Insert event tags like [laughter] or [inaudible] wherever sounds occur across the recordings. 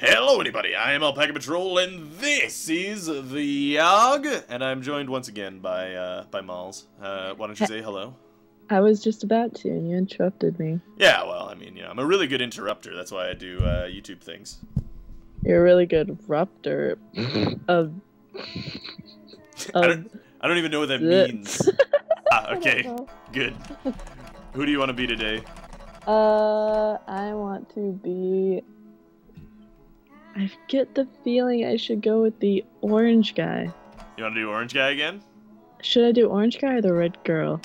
Hello, anybody. I am Alpaca Patrol, and this is the Yawhg, and I'm joined once again by uh, by Molls. Uh, why don't you say hello? I was just about to, and you interrupted me. Yeah, well, I mean, you know, I'm a really good interrupter. That's why I do uh, YouTube things. You're a really good rupter [laughs] of. I of don't, I don't even know what that zits. means. [laughs] ah, okay, good. Who do you want to be today? Uh, I want to be. I get the feeling I should go with the orange guy. You want to do Orange Guy again? Should I do orange guy or the red girl?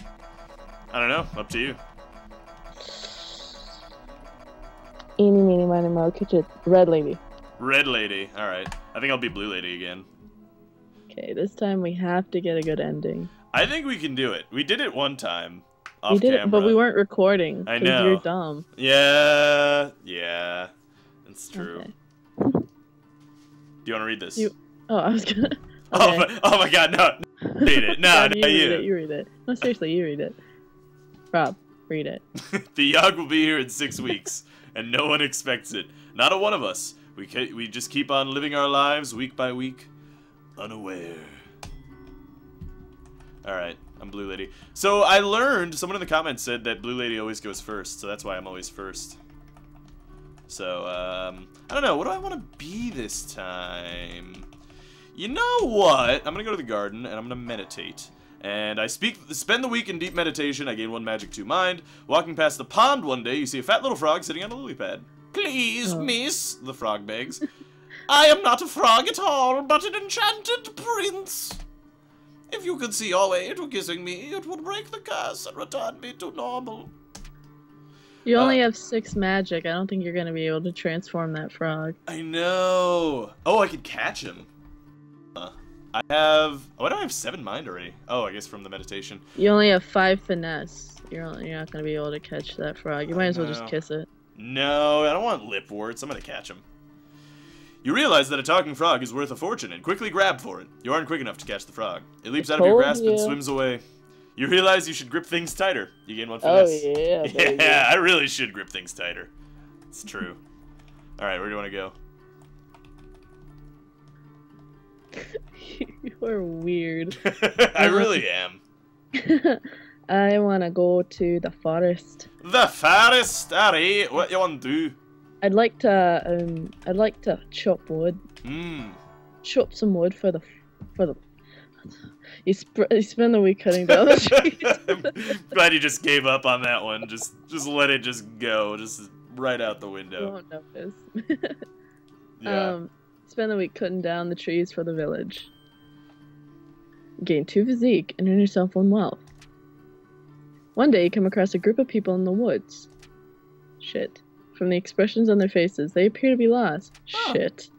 I don't know. Up to you. Eeny, meeny, miny, mo, catch it. Red lady. Red Lady. All right. I think I'll be Blue Lady again. Okay, this time we have to get a good ending. I think we can do it. We did it one time. Off we did camera. it, but we weren't recording. I 'cause know. You're dumb. Yeah, yeah, it's true. Okay. Do you want to read this? You- Oh, I was [laughs] gonna. [laughs] Oh, my, oh my God, no! Read it. [laughs] No, no, you read you. it. You read it. No, seriously, you read it. Rob, read it. the Yawhg will be here in six weeks, and no one expects it. Not a one of us. We ca- we just keep on living our lives week by week, unaware. All right, I'm Blue Lady. So I learned. Someone in the comments said that Blue Lady always goes first, so that's why I'm always first. So um, I don't know. What do I want to be this time? You know what? I'm gonna go to the garden and I'm gonna meditate. And I speak, spend the week in deep meditation. I gain one magic two mind. Walking past the pond one day, you see a fat little frog sitting on a lily pad. Please, Oh. miss, the frog begs. I am not a frog at all, but an enchanted prince. If you could see your way to kissing me, it would break the curse and return me to normal. You only Uh, have six magic. I don't think you're gonna be able to transform that frog. I know. Oh, I could catch him. Uh, I have. Why do I have seven mind already? Oh, I guess from the meditation. You only have five finesse. You're only, you're not gonna be able to catch that frog. You might as well just kiss it. No, I don't want lip warts. I'm gonna catch him. You realize that a talking frog is worth a fortune and quickly grab for it. You aren't quick enough to catch the frog. It leaps out of your grasp and swims away. You realize you should grip things tighter. You gain one Oh finesse. yeah, baby. [laughs] Yeah, I really should grip things tighter. It's true. Alright, where do you want to go? [laughs] you are weird. [laughs] I really am. I wanna go to the forest. The forest, alright. What you want to do? I'd like to um I'd like to chop wood. Hmm. Chop some wood for the for the. You, sp- you spend the week cutting down the trees. [laughs] Glad you just gave up on that one. Just just let it just go. Just right out the You window. won't notice. [laughs] Yeah. Um, spend the week cutting down the trees for the village. Gain two physique and earn yourself one wealth. One day you come across a group of people in the woods. Shit. From the expressions on their faces, they appear to be lost. Oh. Shit.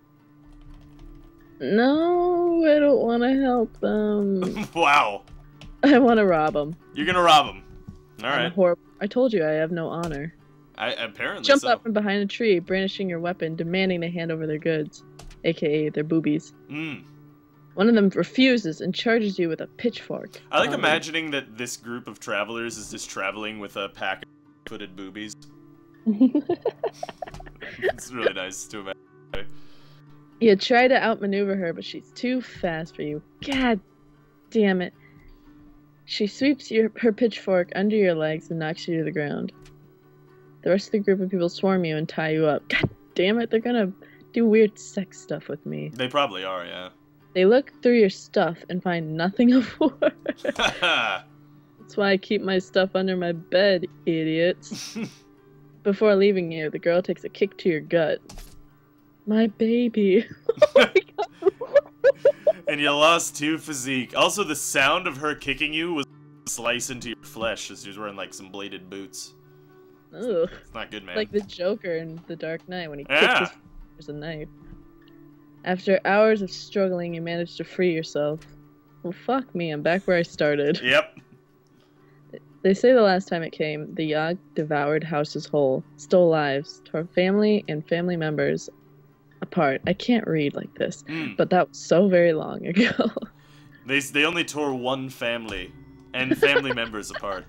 No, I don't want to help them. [laughs] wow. I want to rob them. You're gonna rob them. All right. I told you I have no honor. I apparently Jump so. up from behind a tree, brandishing your weapon, demanding they hand over their goods, aka their boobies. Mm. One of them refuses and charges you with a pitchfork. I like Um, imagining that this group of travelers is just traveling with a pack of footed boobies. [laughs] [laughs] It's really nice to imagine. You try to outmaneuver her, but she's too fast for you. God damn it. She sweeps your, her pitchfork under your legs and knocks you to the ground. The rest of the group of people swarm you and tie you up. God damn it, they're gonna do weird sex stuff with me. They probably are, yeah. They look through your stuff and find nothing of [laughs] worth. [laughs] That's why I keep my stuff under my bed, idiots. [laughs] Before leaving you, the girl takes a kick to your gut. My baby. [laughs] and you lost two physique. Also, the sound of her kicking you was slice into your flesh as she was wearing like some bladed boots. Ugh. It's not good, man. Like the Joker in The Dark Knight when he Yeah. kicks his a knife. After hours of struggling, you managed to free yourself. Well, fuck me, I'm back where I started. [laughs] Yep. They say the last time it came, the Yawhg devoured houses whole, stole lives, tore family and family members apart. I can't read like this, Mm. but that was so very long [laughs] ago. They they only tore one family and family [laughs] members apart.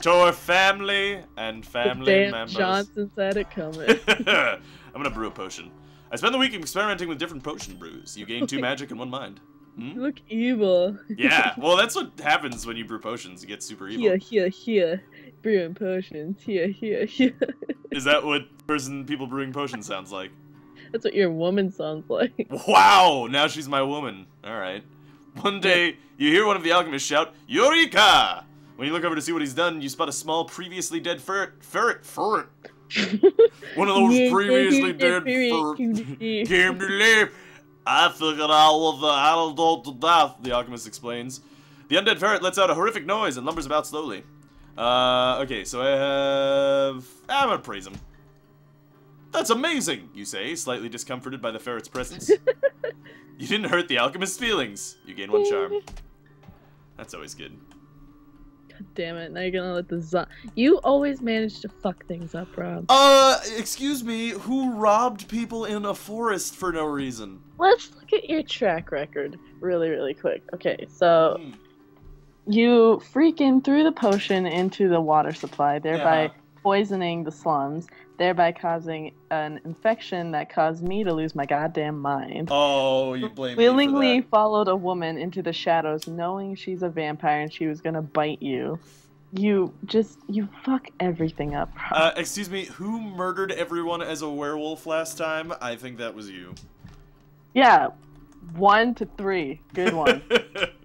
Tore family and family Damn members. Johnson's had it coming. [laughs] I'm gonna brew a potion. I spend the week experimenting with different potion brews. You gain two magic and one mind. You Hmm? look evil. Yeah, well, that's what happens when you brew potions. You get super evil. Here, here, here. Brewing potions. Here, here, here. Is that what person people brewing potions sounds like? That's what your woman sounds like. [laughs] Wow! Now she's my woman. All right. One day, you hear one of the alchemists shout, "Eureka!" When you look over to see what he's done, you spot a small, previously dead ferret. Ferret. Ferret. [laughs] One of those previously dead ferret [laughs] came to life. I figured all of the antidote to death, the alchemist explains. The undead ferret lets out a horrific noise and lumbers about slowly. Uh, okay, so I have... I'm gonna praise him. That's amazing, you say, slightly discomforted by the ferret's presence. [laughs] you didn't hurt the alchemist's feelings. You gain one charm. That's always good. God damn it! Now you're gonna let the zo- You always manage to fuck things up, Rob. Uh, excuse me, who robbed people in a forest for no reason? Let's look at your track record really, really quick. Okay, so Hmm. you freaking threw the potion into the water supply, thereby Yeah. Poisoning the slums, thereby causing an infection that caused me to lose my goddamn mind. Oh, you blame me Willingly followed a woman into the shadows, knowing she's a vampire and she was gonna bite you. You just you fuck everything up. Uh, excuse me, who murdered everyone as a werewolf last time? I think that was you. yeah, one to three, good one. [laughs]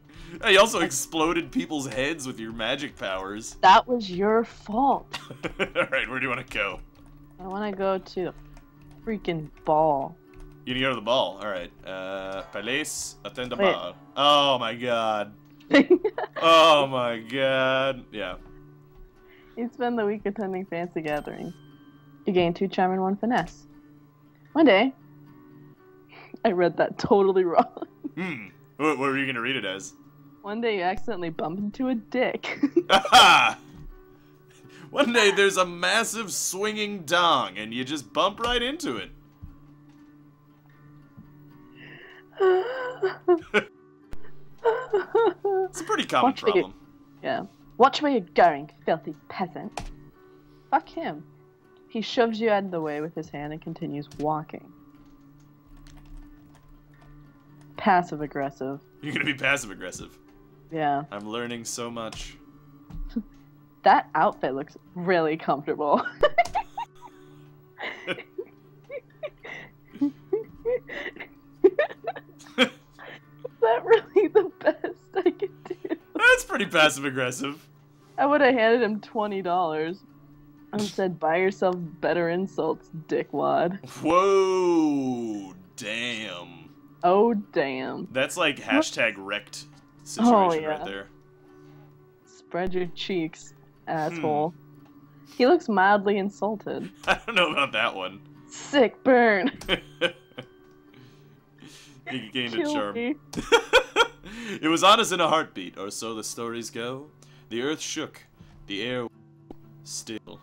you also exploded people's heads with your magic powers. that was your fault. [laughs] Alright, where do you want to go? I want to go to the freaking ball. You gonna go to the ball. Alright. Uh, Palais attend the ball. Oh my god. [laughs] Oh my god. Yeah. you spend the week attending fancy gatherings. You gain two charm and one finesse. One day, [laughs] I read that totally wrong. Hmm. What, what were you gonna read it as? One day you accidentally bump into a dick. Aha! [laughs] [laughs] One day there's a massive swinging dong and you just bump right into it. [laughs] It's a pretty common Watch problem. yeah. Watch where you're going, filthy peasant. Fuck him. He shoves you out of the way with his hand and continues walking. Passive aggressive. You're gonna be passive aggressive. Yeah. I'm learning so much. [laughs] That outfit looks really comfortable. [laughs] [laughs] Is that really the best I could do? That's pretty passive aggressive. I would have handed him twenty dollars and said, "Buy yourself better insults, dickwad." Whoa, damn. Oh damn! That's like hashtag wrecked situation Oh, right yeah. there. Spread your cheeks, asshole. Hmm. He looks mildly insulted. [laughs] I don't know about that one. Sick burn. [laughs] he gained a charm. [laughs] it was on us in a heartbeat, or so the stories go. The earth shook, the air still.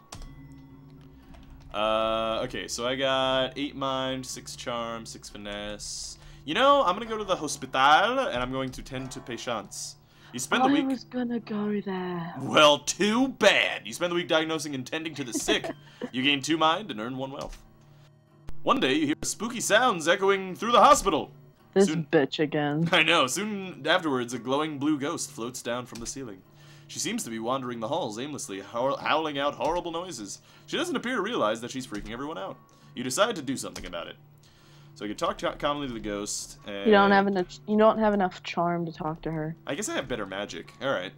Uh, okay, so I got eight mind, six charm, six finesse. You know, I'm gonna go to the hospital and I'm going to tend to patients. You spend the week. I was gonna go there. Well, too bad. You spend the week diagnosing and tending to the sick. you gain two mind and earn one wealth. One day, you hear spooky sounds echoing through the hospital. This Soon- bitch again. [laughs] I know. Soon afterwards, a glowing blue ghost floats down from the ceiling. She seems to be wandering the halls aimlessly, howl- howling out horrible noises. She doesn't appear to realize that she's freaking everyone out. You decide to do something about it. So you talk to- calmly to the ghost. And You don't have enough. You don't have enough charm to talk to her. I guess I have better magic. Alright.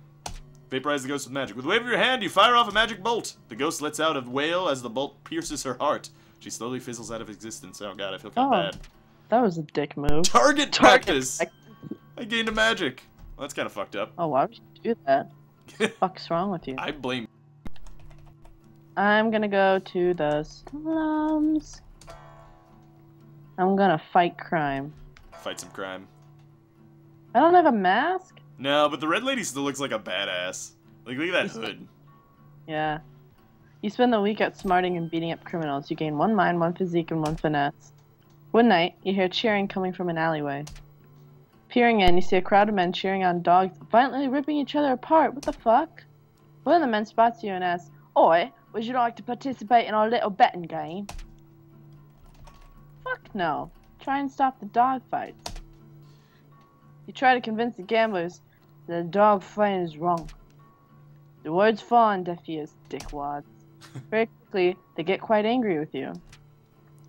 Vaporize the ghost with magic. With a wave of your hand, you fire off a magic bolt. The ghost lets out a wail as the bolt pierces her heart. She slowly fizzles out of existence. Oh god, I feel kind Oh. of bad. That was a dick move. Target, Target practice! prac- I gained a magic. Well, that's kind of fucked up. Oh, why would you do that? what [laughs] Fuck's wrong with you? I blame. I'm gonna go to the slums. I'm gonna fight crime. Fight some crime. I don't have a mask. No, but the red lady still looks like a badass. Like, look at that hood. Yeah. You spend the week outsmarting and beating up criminals. You gain one mind, one physique, and one finesse. One night, you hear cheering coming from an alleyway. Peering in, you see a crowd of men cheering on dogs, violently ripping each other apart. What the fuck? One of the men spots you and asks, Oi, would you like to participate in our little betting game? Fuck No. Try and stop the dog fights. You try to convince the gamblers that a dog fighting is wrong. The words fall on deaf ears, dickwads. [laughs] Very quickly, they get quite angry with you.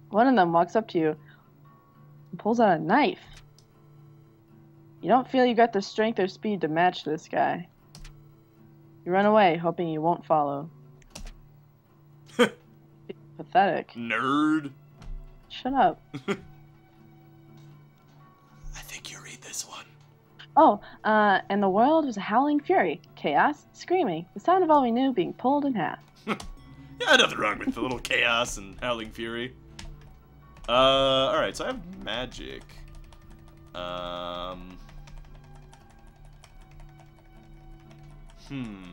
One of them walks up to you and pulls out a knife. You don't feel you got the strength or speed to match this guy. You run away, hoping he won't follow. [laughs] Pathetic. Nerd. Shut up. [laughs] I think you read this one. Oh, uh, and the world was a howling fury. Chaos, screaming, the sound of all we knew being pulled in half. [laughs] Yeah, nothing wrong with a little chaos and howling fury. Uh, alright, so I have magic. Um. Hmm.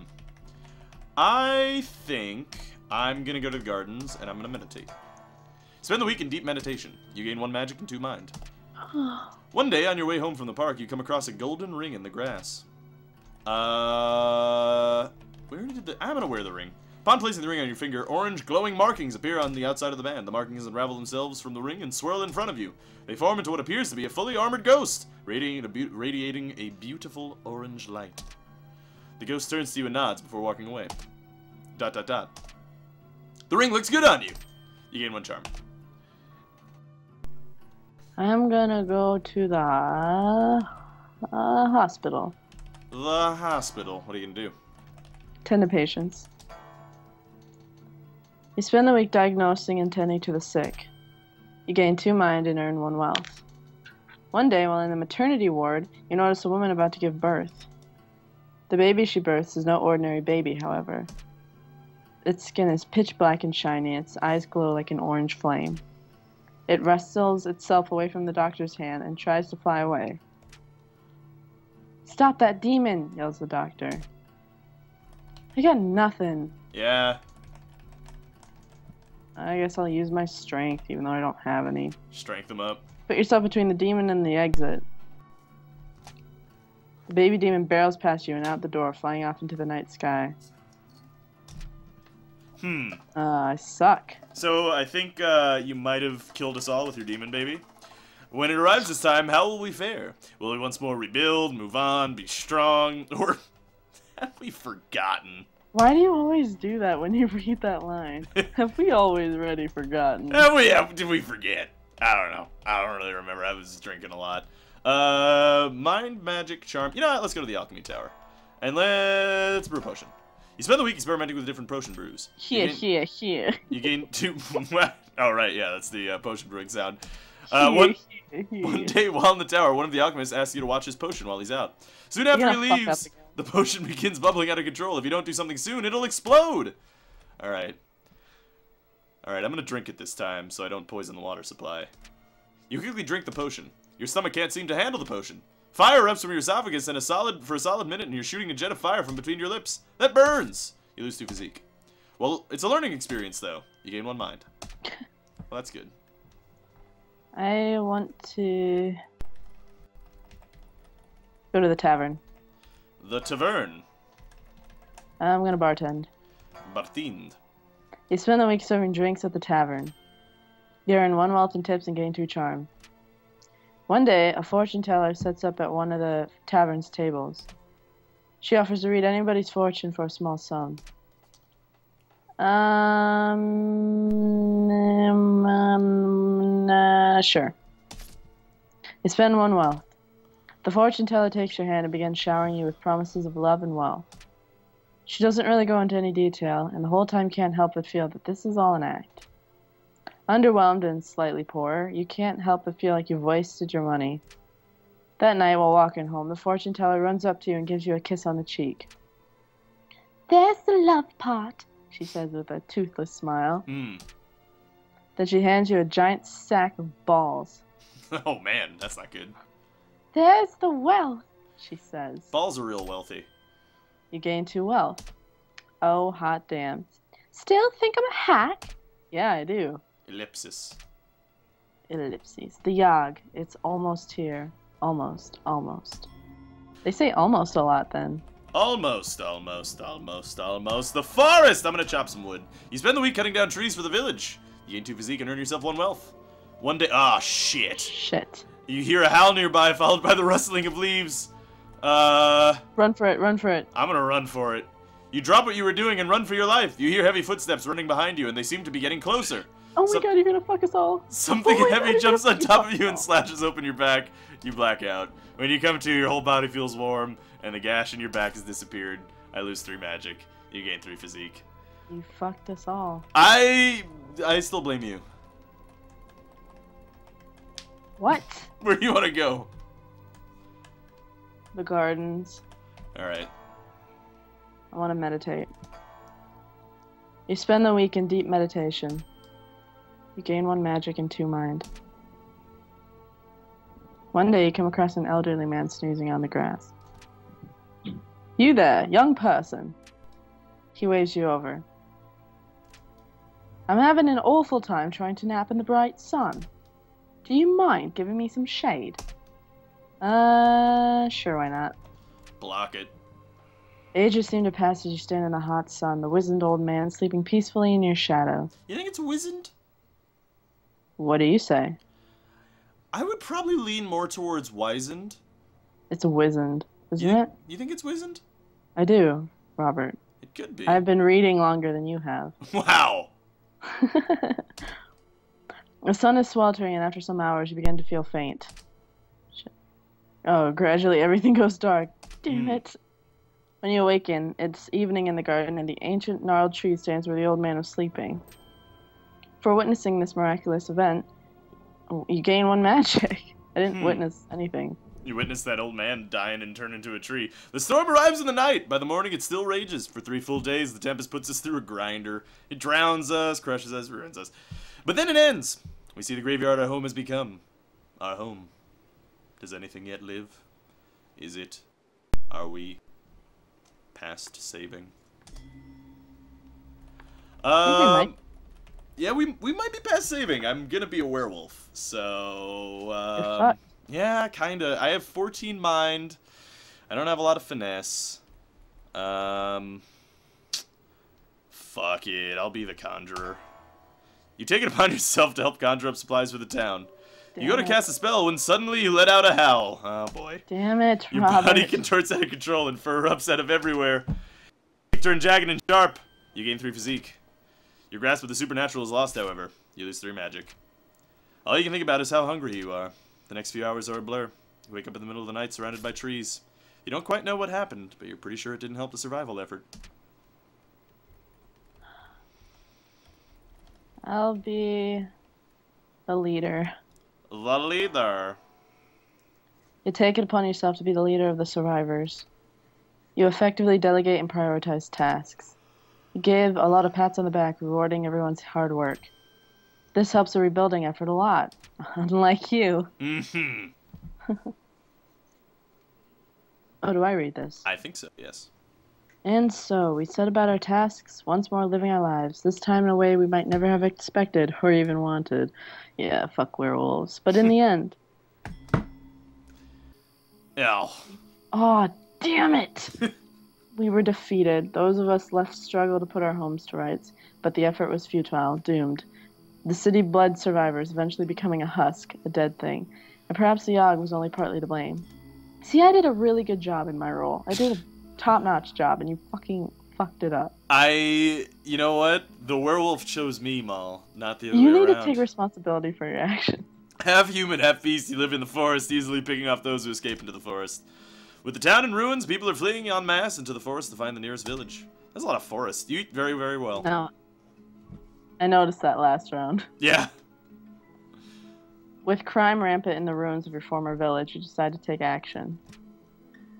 I think I'm gonna go to the gardens and I'm gonna meditate. Spend the week in deep meditation. You gain one magic and two mind. One day, on your way home from the park, you come across a golden ring in the grass. Uh, where did the? I'm gonna wear the ring. Upon placing the ring on your finger, orange glowing markings appear on the outside of the band. The markings unravel themselves from the ring and swirl in front of you. They form into what appears to be a fully armored ghost, radiating a, beau- radiating a beautiful orange light. The ghost turns to you and nods before walking away. Dot dot dot. The ring looks good on you. You gain one charm. I'm gonna go to the uh, hospital. The hospital. What are you gonna do? Tend to patients. You spend the week diagnosing and tending to the sick. You gain two mind and earn one wealth. One day, while in the maternity ward, you notice a woman about to give birth. The baby she births is no ordinary baby, however. Its skin is pitch black and shiny, its eyes glow like an orange flame. It wrestles itself away from the doctor's hand and tries to fly away. Stop that demon, yells the doctor. I got nothing. Yeah, I guess I'll use my strength, even though I don't have any. strength them up. Put yourself between the demon and the exit. The baby demon barrels past you and out the door, flying off into the night sky. Hmm. Uh, I suck. So I think uh, you might have killed us all with your demon baby. When it arrives this time, how will we fare? Will we once more rebuild, move on, be strong, [laughs] or have we forgotten? Why do you always do that when you [laughs] read that line? [laughs] have we always already forgotten? Have we? Have, did we forget? I don't know. I don't really remember. I was drinking a lot. Uh, mind, magic, charm. You know what? Let's go to the alchemy tower, and let's brew potion. You spend the week experimenting with different potion brews. Here, gain- here, here. You gain [laughs] two. [laughs] oh right, yeah, that's the uh, potion brewing sound. Uh, one one day while in the tower, one of the alchemists asks you to watch his potion while he's out. Soon after he gonna fuck up leaves, the potion [laughs] begins bubbling out of control. If you don't do something soon, it'll explode. All right. All right, I'm gonna drink it this time so I don't poison the water supply. You quickly drink the potion. Your stomach can't seem to handle the potion. Fire erupts from your esophagus and a solid for a solid minute, and you're shooting a jet of fire from between your lips. That burns. You lose two physique. Well, it's a learning experience though. You gain one mind. [laughs] Well, that's good. I want to go to the tavern. The tavern. I'm gonna bartend. Bartend. You spend the week serving drinks at the tavern. You earn one wealth in tips and gain two charm. One day, a fortune teller sets up at one of the tavern's tables. She offers to read anybody's fortune for a small sum. Um, um, um uh, sure. You spend one wealth. The fortune teller takes your hand and begins showering you with promises of love and wealth. She doesn't really go into any detail, and the whole time can't help but feel that this is all an act. Underwhelmed and slightly poor, you can't help but feel like you've wasted your money. That night, while walking home, the fortune teller runs up to you and gives you a kiss on the cheek. There's the love part, she says with a toothless smile. Hmm. Then she hands you a giant sack of balls. [laughs] Oh man, that's not good. There's the wealth, she says. Balls are real wealthy. You gain two wealth. Oh, hot damn. Still think I'm a hack? Yeah, I do. Ellipsis. Ellipses. The Yawhg. It's almost here. Almost. Almost. They say almost a lot then. Almost, almost, almost, almost. The forest! I'm gonna chop some wood. You spend the week cutting down trees for the village. You gain two physique and earn yourself one wealth. One day. Ah, shit. Shit. You hear a howl nearby, followed by the rustling of leaves. Uh, Run for it, run for it. I'm gonna run for it. You drop what you were doing and run for your life. You hear heavy footsteps running behind you, and they seem to be getting closer. Oh my Some- god, you're gonna fuck us all. Something Oh my God, heavy jumps on top of you and slashes open your back. You black out. When you come to, your whole body feels warm, and the gash in your back has disappeared. I lose three magic. You gain three physique. You fucked us all. I I still blame you. What? [laughs] Where do you want to go? The gardens. All right. I want to meditate. You spend the week in deep meditation. You gain one magic and two mind. One day you come across an elderly man snoozing on the grass. You there, young person. He waves you over. I'm having an awful time trying to nap in the bright sun. Do you mind giving me some shade? Uh, sure, why not? Block it. Ages seem to pass as you stand in the hot sun, the wizened old man sleeping peacefully in your shadow. You think it's wizened? What do you say? I would probably lean more towards wizened. It's wizened, isn't You, it? you think it's wizened? I do, Robert. It could be. I've been reading longer than you have. [laughs] Wow. [laughs] the sun is sweltering, and after some hours, you begin to feel faint. Shit. Oh, gradually everything [laughs] goes dark. Damn Hmm. it. When you awaken, it's evening in the garden, and the ancient gnarled tree stands where the old man was sleeping. For witnessing this miraculous event, you gain one [laughs] magic. I didn't Hmm. witness anything. You witness that old man dying and turn into a tree. The storm arrives in the night. By the morning, it still rages. For three full days, the tempest puts us through a grinder. It drowns us, crushes us, ruins us. But then it ends. We see the graveyard our home has become. Our home. Does anything yet live? Is it? Are we? Past saving? Um. Yeah, we we might be past saving. I'm gonna be a werewolf, so um, yeah, kinda. I have 14 mind. I don't have a lot of finesse. Um, fuck it. I'll be the conjurer. You take it upon yourself to help conjure up supplies for the town. you go to it. cast a spell when suddenly you let out a howl. Oh boy. Damn it, Your Robert. body contorts out of control and fur erupts out of everywhere. Turn jagged and sharp. You gain three physique. Your grasp of the supernatural is lost, however. You lose three magic. All you can think about is how hungry you are. The next few hours are a blur. You wake up in the middle of the night surrounded by trees. You don't quite know what happened, but you're pretty sure it didn't help the survival effort. I'll be the leader. The leader. You take it upon yourself to be the leader of the survivors. You effectively delegate and prioritize tasks. Give a lot of pats on the back, rewarding everyone's hard work. This helps the rebuilding effort a lot, [laughs] unlike you. Mm-hmm. [laughs] Oh, do I read this? I think so, yes. And so, we set about our tasks, once more living our lives, this time in a way we might never have expected or even wanted. Yeah, fuck werewolves. But in the [laughs] end, Yeah. Oh, damn it! We were defeated. Those of us left struggled to put our homes to rights, but the effort was futile, doomed. The city bled survivors, eventually becoming a husk, a dead thing. And perhaps the Yawhg was only partly to blame. See, I did a really good job in my role. I did a top notch job, and you fucking fucked it up. I, you know what? The werewolf chose me, Mal, not the other You way need around. to take responsibility for your actions. [laughs] Half human, half beast, you live in the forest, easily picking off those who escape into the forest. With the town in ruins, people are fleeing en masse into the forest to find the nearest village. There's a lot of forest. You eat very, very well. No. I noticed that last round. Yeah. With crime rampant in the ruins of your former village, you decide to take action.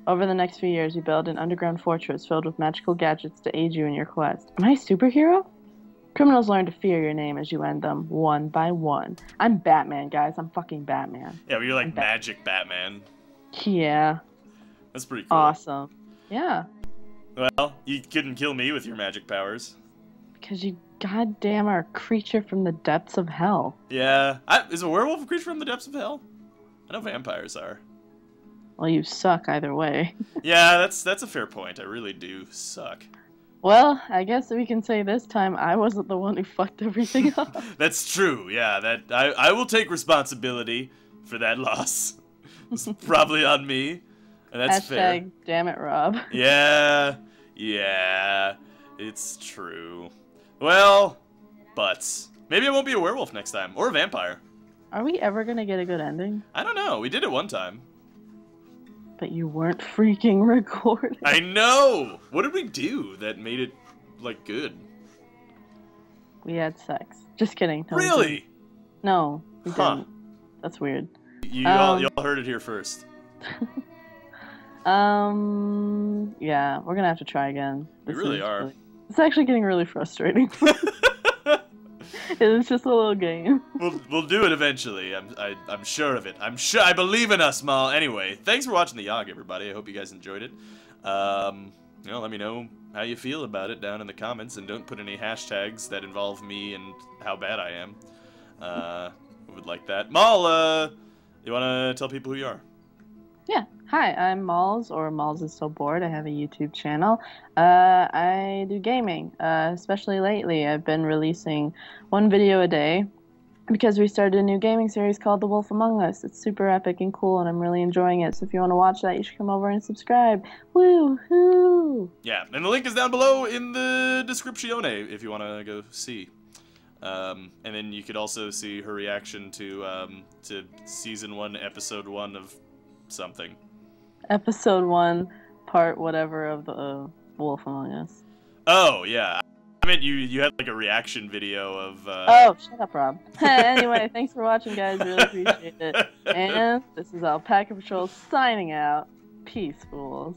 Over the next few years, you build an underground fortress filled with magical gadgets to aid you in your quest. Am I a superhero? Criminals learn to fear your name as you end them, one by one. I'm Batman, guys. I'm fucking Batman. Yeah, but you're like I'm magic Batman. Yeah. That's pretty cool. Awesome. Yeah. Well, you couldn't kill me with your magic powers. Because you goddamn are a creature from the depths of hell. Yeah. I, is a werewolf a creature from the depths of hell? I know vampires are. Well, you suck either way. [laughs] Yeah, that's that's a fair point. I really do suck. Well, I guess we can say this time I wasn't the one who fucked everything up. [laughs] That's true. Yeah, that I I will take responsibility for that loss. [laughs] It's probably on me, and that's Hashtag fair. damn it, Rob. [laughs] Yeah, yeah, it's true. Well, but maybe I won't be a werewolf next time or a vampire. Are we ever gonna get a good ending? I don't know. We did it one time. But you weren't freaking [laughs] recording. I know. What did we do that made it like good? We had sex. Just kidding. No, Really? No, we Huh. didn't. That's weird. You all, Um, you all heard it here first. [laughs] Um, yeah, we're gonna have to try again. We really are. it's actually getting really frustrating. [laughs] [laughs] it's just a little game. We'll, we'll do it eventually. I'm I, I'm sure of it. I'm sure. I believe in us, Mal. Anyway, thanks for watching the Yawhg, everybody. I hope you guys enjoyed it. Um, you know, let me know how you feel about it down in the comments, and don't put any hashtags that involve me and how bad I am. Uh, would like that. Mal, uh, you want to tell people who you are? Yeah. Hi, I'm Molls, or Molls is so bored. I have a YouTube channel. Uh, I do gaming, uh, especially lately. I've been releasing one video a day because we started a new gaming series called The Wolf Among Us. It's super epic and cool, and I'm really enjoying it. So if you want to watch that, you should come over and subscribe. Woo hoo! Yeah, and the link is down below in the description if you want to go see. Um, and then you could also see her reaction to um, to season one, episode one of something. Episode one, part whatever of the uh, Wolf Among Us. Oh yeah, I meant you you had like a reaction video of. Uh... Oh, shut up, Rob. [laughs] anyway, thanks for watching, guys. Really appreciate it. [laughs] And this is Alpaca Patrol signing out. Peace, fools.